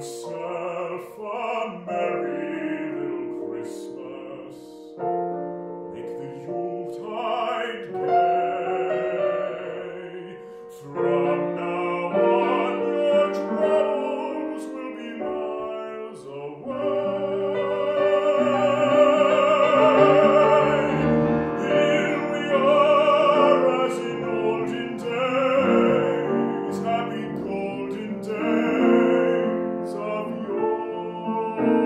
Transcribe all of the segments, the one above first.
so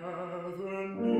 Gather